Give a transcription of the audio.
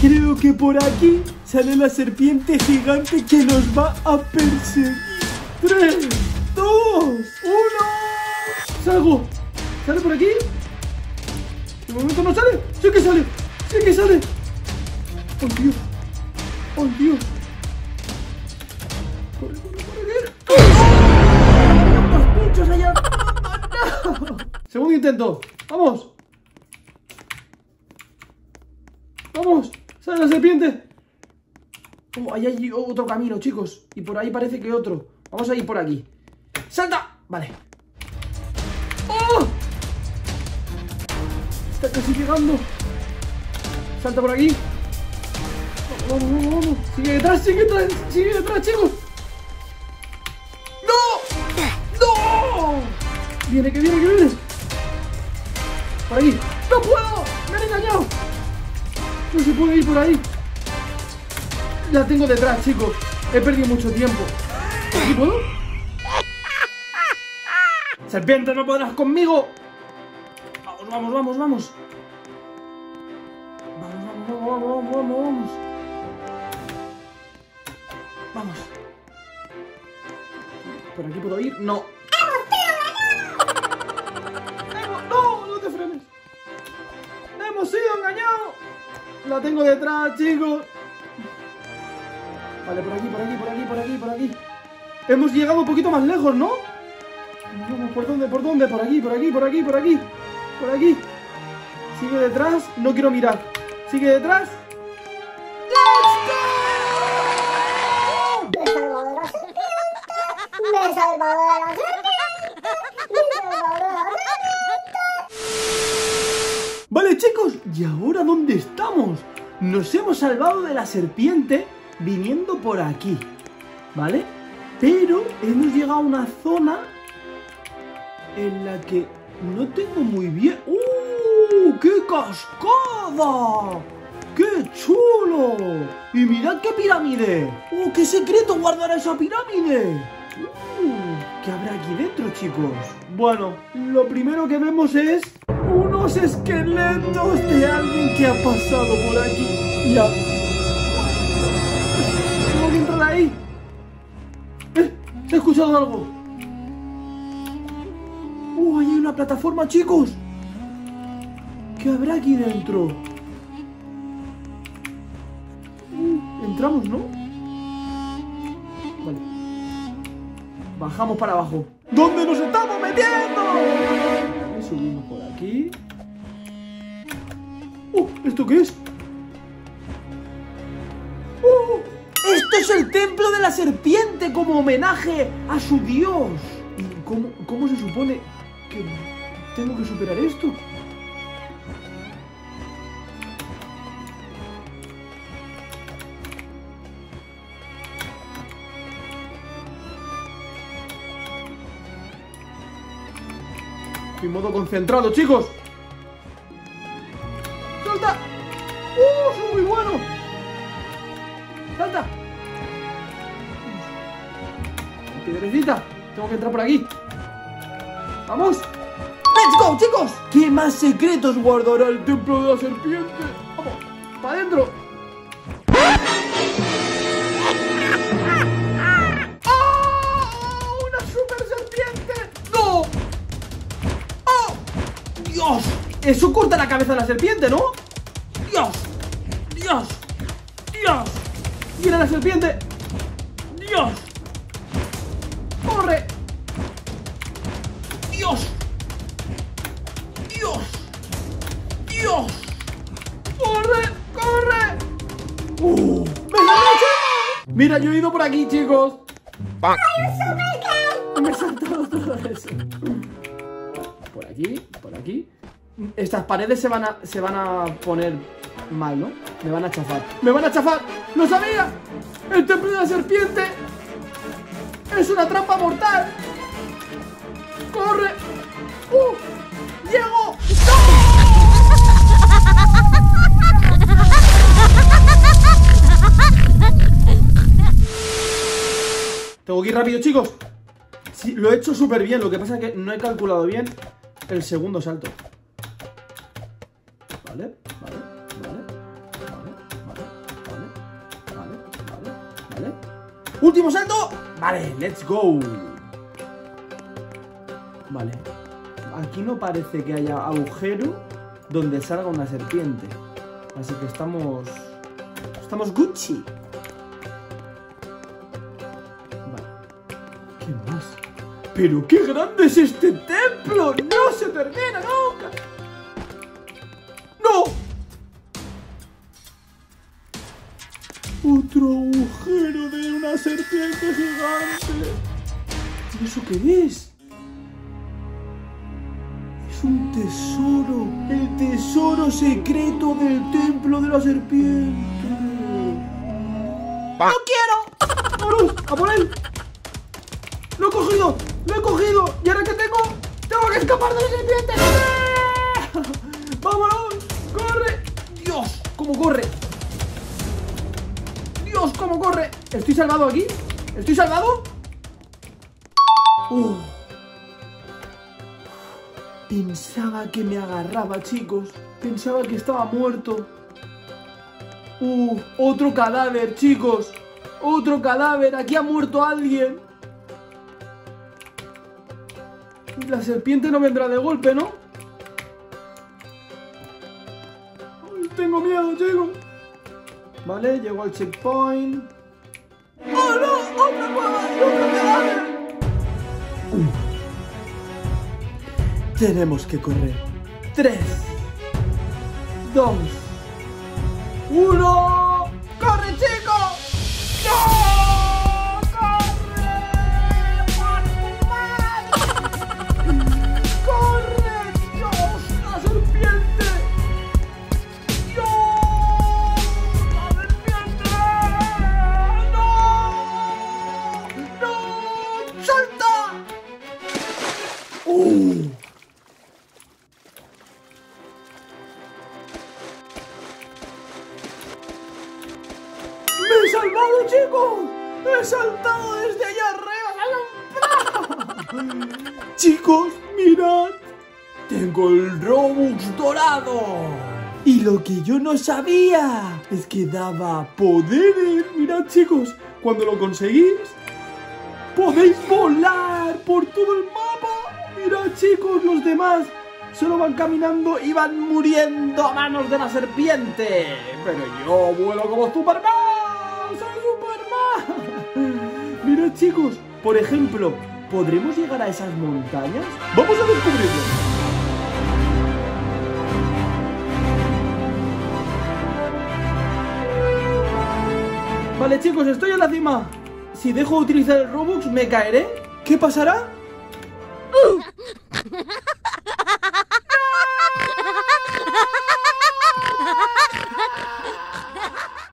Creo que por aquí sale la serpiente gigante que nos va a perseguir. ¡Tres, dos, uno! ¡Salgo! ¿Sale por aquí? De momento no sale. ¡Sí que sale! ¡Sí que sale! ¡Oh, Dios! ¡Oh, Dios! ¡Corre, corre, corre! ¡Oh! ¡Los allá! Segundo intento. ¡Vamos! ¡Vamos! ¡Sale la serpiente! Oh, ahí hay otro camino, chicos. Y por ahí parece que otro. Vamos a ir por aquí. ¡Salta! Vale. ¡Oh! Está casi llegando. Salta por aquí. Vamos, vamos, vamos. Sigue detrás, sigue detrás, sigue detrás, chicos. ¡No! ¡No! Viene, que viene, que viene. Por aquí. ¡No puedo! ¡Me han engañado! No se puede ir por ahí. La tengo detrás, chicos. He perdido mucho tiempo. ¿Por aquí puedo? ¡Serpiente, no podrás conmigo! Vamos, vamos, vamos, vamos. Vamos, vamos, vamos, vamos, vamos, vamos. Vamos. ¿Por aquí puedo ir? No. La tengo detrás, chicos. Vale, por aquí, por aquí, por aquí, por aquí, por aquí. Hemos llegado un poquito más lejos, ¿no? ¿por dónde? ¿Por dónde? Por aquí, por aquí, por aquí, por aquí. Por aquí. Sigue detrás. No quiero mirar. Sigue detrás. Me he salvado de la serpiente. Me he salvado de la serpiente. Me he salvado de la serpiente. Vale, chicos. ¿Y ahora dónde estamos? Nos hemos salvado de la serpiente viniendo por aquí. ¿Vale? Pero hemos llegado a una zona en la que no tengo muy bien... ¡Uh! ¡Qué cascada! ¡Qué chulo! Y mirad qué pirámide. ¡Uh! ¡Qué secreto guardará esa pirámide! ¡Uh! ¿Qué habrá aquí dentro, chicos? Bueno, lo primero que vemos es unos esqueletos de alguien que ha pasado por aquí. Ya. Tengo que entrar ahí. ¡Eh! He escuchado algo. ¡Uh! Ahí hay una plataforma, chicos. ¿Qué habrá aquí dentro? Uh, entramos, ¿no? Vale. Bajamos para abajo. ¿Dónde nos estamos metiendo? Subimos por aquí. ¡Uh! ¿Esto qué es? ¡Uh! ¡Esto es el templo de la serpiente como homenaje a su dios! ¿Y cómo, cómo se supone que tengo que superar esto? En modo concentrado, chicos. ¡Salta! ¡Uh! ¡Soy muy bueno! ¡Salta! Piedrecita. Tengo que entrar por aquí. ¡Vamos! ¡Let's go, chicos! ¿Qué más secretos guardará el templo de la serpiente? ¡Vamos! ¡Para adentro! ¡Dios! Eso corta la cabeza de la serpiente, ¿no? ¡Dios! ¡Dios! ¡Dios! ¡Viene la serpiente! ¡Dios! ¡Corre! ¡Dios! ¡Dios! ¡Dios! ¡Corre! ¡Corre! ¡Uh! ¡Me la he hecho! Mira, yo he ido por aquí, chicos. Me he saltado todo eso. Por aquí, por aquí. Estas paredes se van a, se van a poner mal, ¿no? Me van a chafar. ¡Me van a chafar! ¡Lo sabía! ¡El templo de la serpiente! ¡Es una trampa mortal! ¡Corre! ¡Uh! ¡Llego! Tengo que ir rápido, chicos. Sí, lo he hecho súper bien. Lo que pasa es que no he calculado bien el segundo salto. ¿Vale? ¿Vale? ¿Vale? ¿Vale? ¿Vale? ¿Vale? ¿Vale? ¿Vale? ¿Vale? ¡Último salto! Vale, let's go. Vale. Aquí no parece que haya agujero donde salga una serpiente. Así que estamos... Estamos Gucci. Vale. ¿Qué más? ¡Pero qué grande es este templo! ¡No se termina nunca! ¡No! Otro agujero de una serpiente gigante. ¿Y eso qué es? Es un tesoro. El tesoro secreto del templo de la serpiente. ¡No quiero! ¡Vamos! ¡A por él! ¡Lo he cogido! ¡Lo he cogido! ¿Y ahora qué tengo? ¡Tengo que escapar de la serpiente! ¡Ah! ¡Vámonos! ¡Corre! ¡Dios! ¿Cómo corre? ¡Dios! ¿Cómo corre? ¿Estoy salvado aquí? ¿Estoy salvado? Uf. Pensaba que me agarraba, chicos. Pensaba que estaba muerto. Uh, otro cadáver, chicos. Otro cadáver. Aquí ha muerto alguien. La serpiente no vendrá de golpe, ¿no? Tengo miedo, chicos. Vale, llego al checkpoint. ¡Oh, no! ¡Otra cueva! ¡Otro cadáver! Tenemos que correr. Tres, dos, uno. ¡Corre, chicos! ¡No! Salvado, chicos! ¡He saltado desde allá arriba! chicos, mirad. Tengo el Robux dorado. Y lo que yo no sabía es que daba poderes. Mirad, chicos, cuando lo conseguís, podéis volar por todo el mapa. Mirad, chicos, los demás solo van caminando y van muriendo a manos de la serpiente. Pero yo vuelo como Superman. Mirad chicos, por ejemplo, ¿podremos llegar a esas montañas? ¡Vamos a descubrirlo! Vale, chicos, estoy en la cima. Si dejo de utilizar el Robux, ¿me caeré? ¿Qué pasará?